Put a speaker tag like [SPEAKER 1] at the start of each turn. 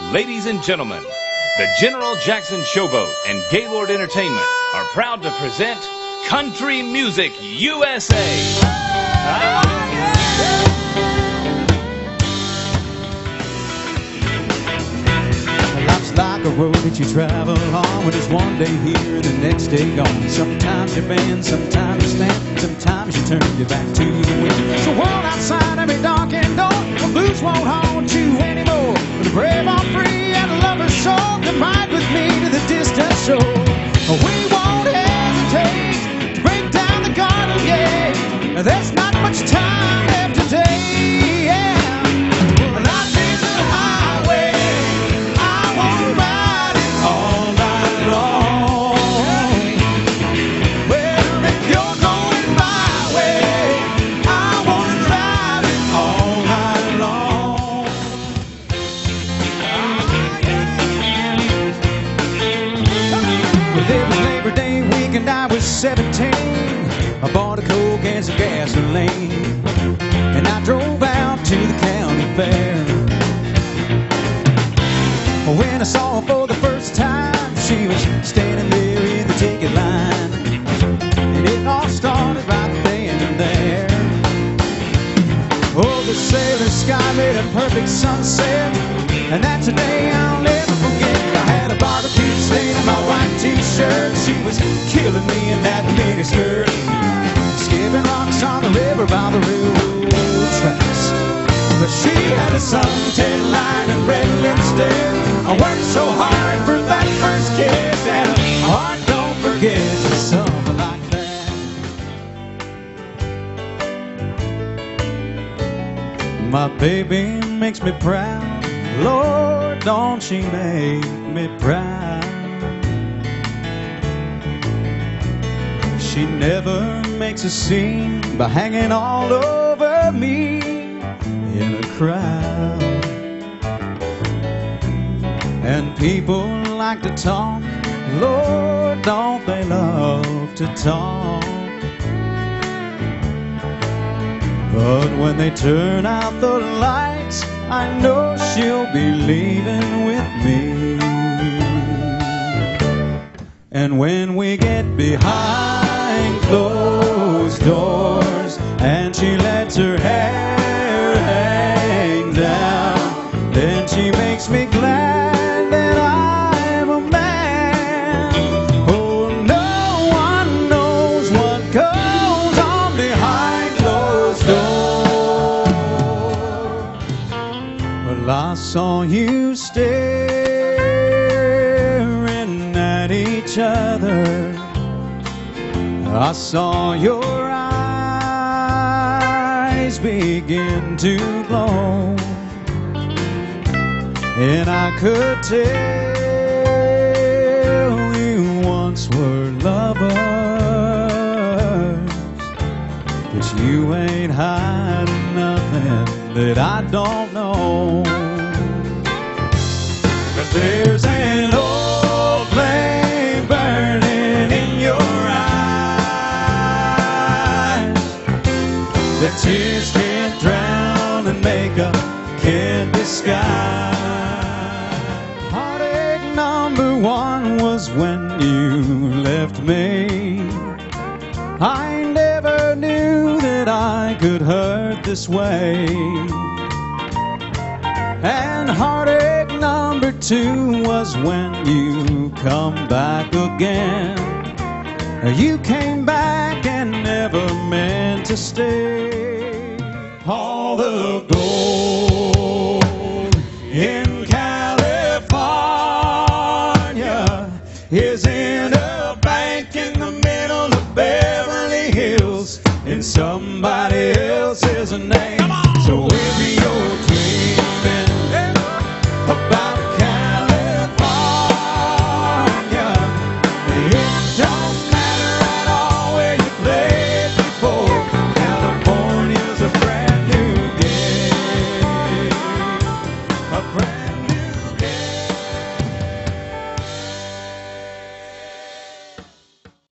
[SPEAKER 1] Ladies and gentlemen, the General Jackson Showboat and Gaylord Entertainment are proud to present Country Music USA.
[SPEAKER 2] Life's like a road that you travel on when it's one day here, the next day gone. Sometimes you bend, sometimes you stand, sometimes you turn your back to the wind. So world outside every dark and door, the blues won't haunt There's not much time left today. Yeah. Life When I saw her for the first time, she was standing there in the ticket line. And it all started right then and there. Oh, the sailor sky made a perfect sunset. And that's a day I'll never forget. I had a barbecue stain on my white t-shirt. She was killing me in that mini skirt. Skipping rocks on the river by the railroad tracks. But she had a suntan line and red lipstick. I worked so hard for that first kiss, and a heart don't forget something like that. My baby makes me proud. Lord, don't she make me proud? She never makes a scene by hanging all over me in a crowd. People like to talk, Lord, don't they love to talk? But when they turn out the lights, I know she'll be leaving with me. And when we get behind closed doors and she Well, I saw you staring at each other. I saw your eyes begin to glow. And I could tell you once were lovers. But you ain't nothing that I don't know. Cause there's an old flame burning in your eyes that tears can't drown and make a candy disguise. Heartache number one was when you left me. I I could hurt this way. And heartache number two was when you come back again. You came back and never meant to stay. All the gold in in somebody else's name. So if you're